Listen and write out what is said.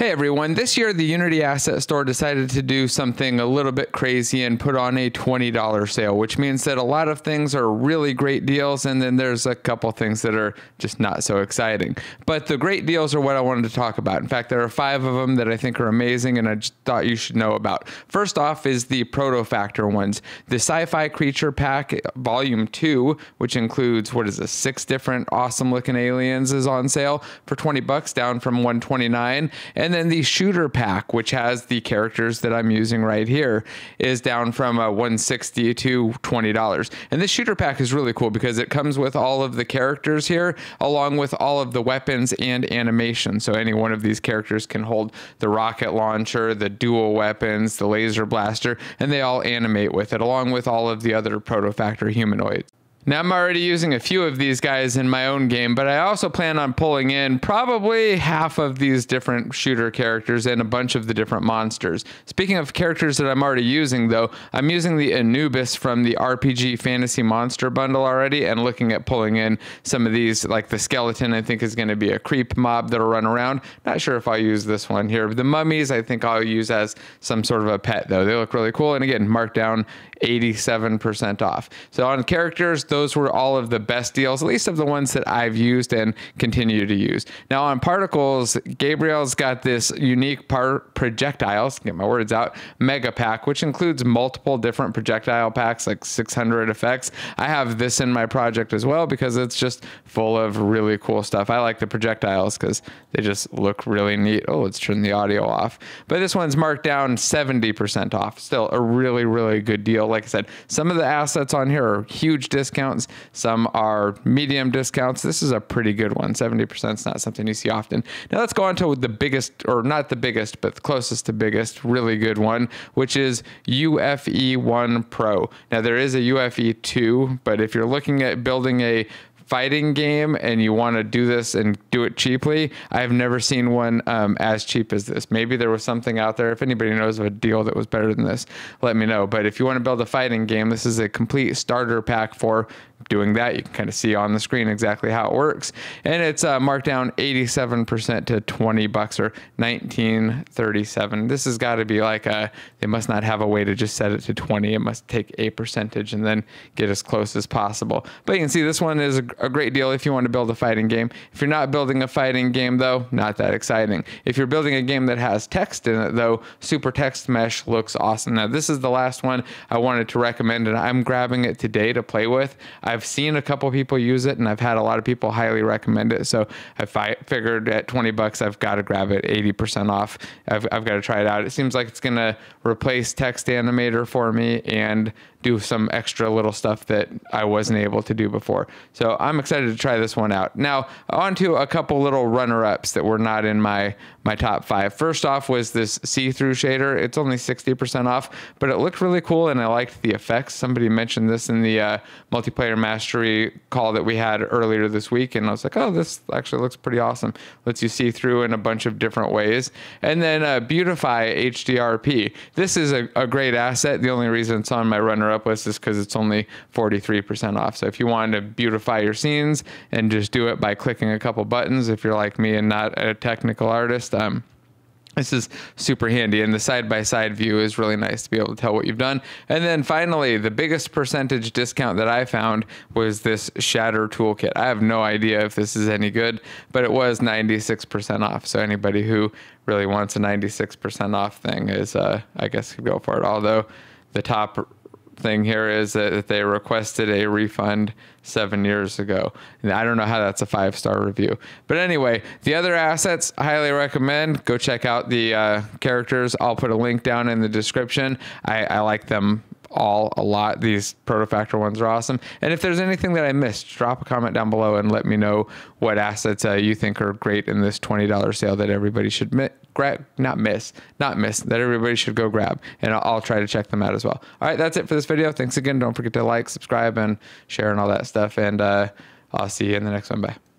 Hey everyone, this year the Unity Asset Store decided to do something a little bit crazy and put on a $20 sale, which means that a lot of things are really great deals and then there's a couple things that are just not so exciting. But the great deals are what I wanted to talk about. In fact, there are five of them that I think are amazing and I just thought you should know about. First off is the Protofactor ones. The Sci-Fi Creature Pack Volume 2, which includes, what is this, six different awesome looking aliens is on sale for 20 bucks down from 129 and and then the shooter pack, which has the characters that I'm using right here, is down from uh, 160 to $20. And this shooter pack is really cool because it comes with all of the characters here, along with all of the weapons and animation. So any one of these characters can hold the rocket launcher, the dual weapons, the laser blaster, and they all animate with it, along with all of the other Protofactor humanoids. Now, I'm already using a few of these guys in my own game, but I also plan on pulling in probably half of these different shooter characters and a bunch of the different monsters. Speaking of characters that I'm already using, though, I'm using the Anubis from the RPG Fantasy Monster bundle already and looking at pulling in some of these, like the skeleton, I think is going to be a creep mob that'll run around. Not sure if I'll use this one here. The mummies, I think I'll use as some sort of a pet, though. They look really cool. And again, marked down 87% off. So on characters, those were all of the best deals, at least of the ones that I've used and continue to use. Now on particles, Gabriel's got this unique part projectiles, get my words out, mega pack, which includes multiple different projectile packs, like 600 effects. I have this in my project as well because it's just full of really cool stuff. I like the projectiles because they just look really neat. Oh, let's turn the audio off. But this one's marked down 70% off. Still a really, really good deal like I said, some of the assets on here are huge discounts, some are medium discounts. This is a pretty good one. 70% is not something you see often. Now let's go on to the biggest, or not the biggest, but the closest to biggest, really good one, which is UFE 1 Pro. Now there is a UFE 2, but if you're looking at building a fighting game and you want to do this and do it cheaply, I've never seen one um, as cheap as this. Maybe there was something out there. If anybody knows of a deal that was better than this, let me know. But if you want to build a fighting game, this is a complete starter pack for doing that. You can kind of see on the screen exactly how it works. And it's uh, marked down 87% to 20 bucks or 1937. This has got to be like a, they must not have a way to just set it to 20. It must take a percentage and then get as close as possible. But you can see this one is a, a great deal if you want to build a fighting game. If you're not building a fighting game though, not that exciting. If you're building a game that has text in it though, Super Text Mesh looks awesome. Now this is the last one I wanted to recommend and I'm grabbing it today to play with. I've seen a couple people use it and I've had a lot of people highly recommend it. So I figured at 20 bucks, I've got to grab it 80% off. I've, I've got to try it out. It seems like it's going to replace text animator for me and do some extra little stuff that I wasn't able to do before. So I'm excited to try this one out. Now, on to a couple little runner-ups that were not in my my top five. First off was this see-through shader. It's only 60% off, but it looked really cool and I liked the effects. Somebody mentioned this in the uh, multiplayer mastery call that we had earlier this week, and I was like, oh, this actually looks pretty awesome. Lets you see through in a bunch of different ways. And then uh, Beautify HDRP. This is a, a great asset. The only reason it's on my runner up list is because it's only 43% off. So if you wanted to beautify your scenes and just do it by clicking a couple buttons, if you're like me and not a technical artist, um, this is super handy and the side-by-side view is really nice to be able to tell what you've done. And then finally, the biggest percentage discount that I found was this Shatter Toolkit. I have no idea if this is any good, but it was 96% off. So anybody who really wants a 96% off thing is, uh, I guess, could go for it. Although the top thing here is that they requested a refund seven years ago. And I don't know how that's a five star review. But anyway, the other assets, highly recommend. Go check out the uh, characters. I'll put a link down in the description. I, I like them all a lot. These Protofactor ones are awesome. And if there's anything that I missed, drop a comment down below and let me know what assets uh, you think are great in this $20 sale that everybody should mi- grab, not miss, not miss, that everybody should go grab. And I'll, I'll try to check them out as well. All right, that's it for this video. Thanks again. Don't forget to like, subscribe, and share and all that stuff. And uh, I'll see you in the next one. Bye.